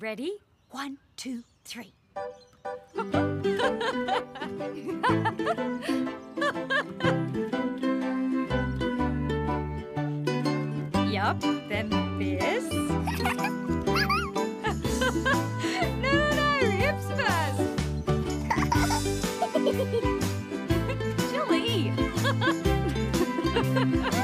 Ready? One, two, three. yup, then this. no, no, hips first. Julie!